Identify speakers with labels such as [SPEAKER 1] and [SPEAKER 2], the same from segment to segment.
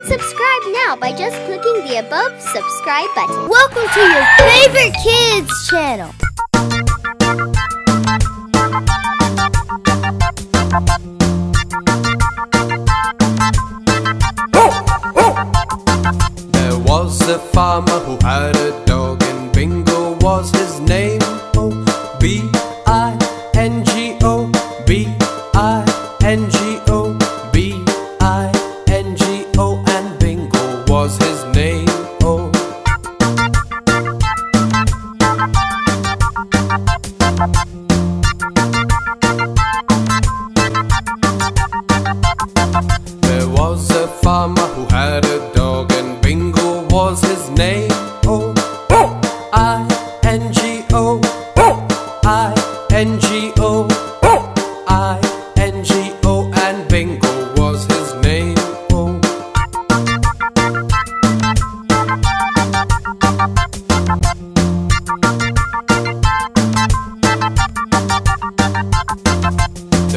[SPEAKER 1] Subscribe now by just clicking the above subscribe button. Welcome to your favorite kids channel.
[SPEAKER 2] There was a farmer who had a dog, and Bingo was his name. Was his name. Oh. There was a farmer who had a dog, and Bingo was his name. Oh, oh. I N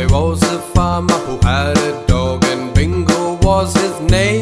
[SPEAKER 2] There was a farmer who had a dog, and Bingo was his name.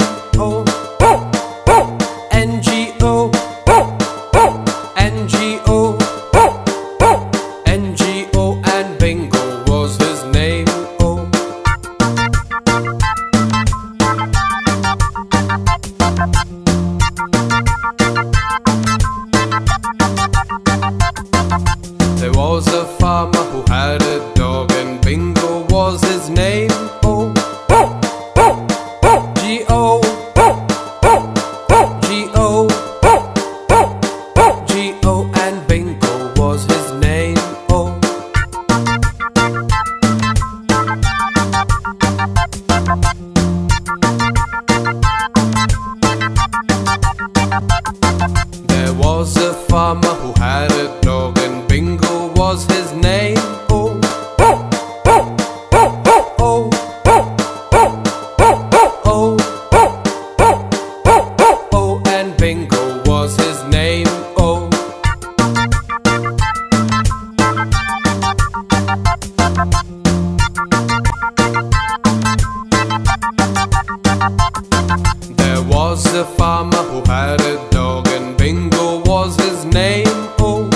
[SPEAKER 2] Was a farmer who had a dog, and Bingo was his name. Oh,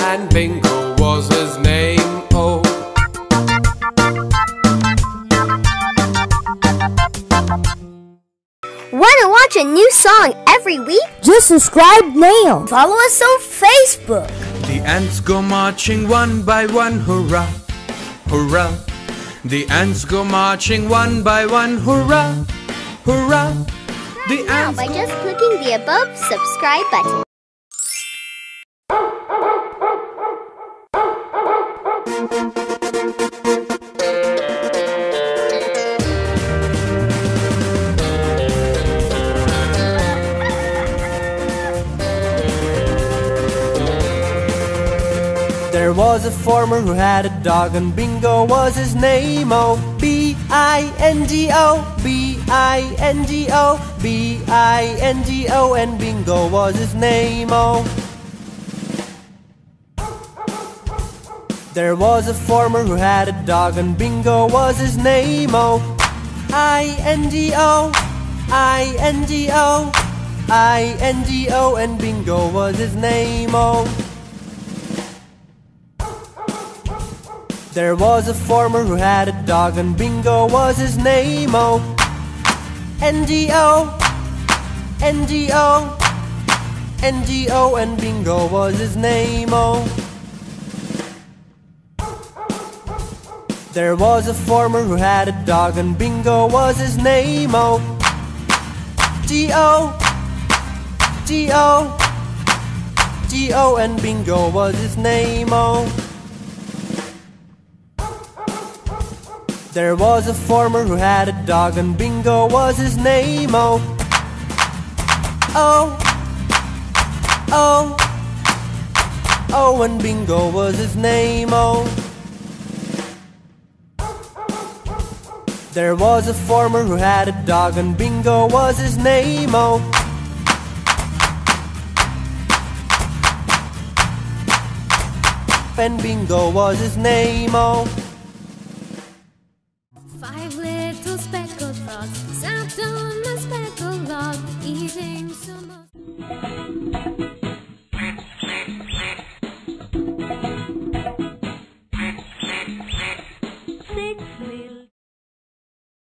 [SPEAKER 2] and Bingo was his name. Oh,
[SPEAKER 1] Want to watch a new song every week?
[SPEAKER 3] Just subscribe now.
[SPEAKER 1] Follow us on Facebook.
[SPEAKER 2] The ants go marching one by one, hurrah, hurrah. The ants go marching one by one, hurrah, hurrah. The
[SPEAKER 1] Now
[SPEAKER 2] ants
[SPEAKER 1] by just clicking the above subscribe button.
[SPEAKER 4] There was a farmer who had a dog and Bingo was his name. Oh, B-I-N-G-O, B-I-N-G-O, B-I-N-G-O, and Bingo was his name. Oh. There was a farmer who had a dog and Bingo was his name. Oh, I-N-G-O, I-N-G-O, I-N-G-O, and Bingo was his name. Oh. There was a farmer who had a dog and Bingo was his name. Oh, N-G-O, N-G-O, N-G-O, and Bingo was his name. Oh. There was a farmer who had a dog and Bingo was his name. Oh, G-O, G-O, G-O, and Bingo was his name. Oh. There was a farmer who had a dog and Bingo was his name. Oh, oh, oh, oh, and Bingo was his name. Oh, there was a farmer who had a dog and Bingo was his name. Oh, and Bingo was his name. Oh,
[SPEAKER 5] Five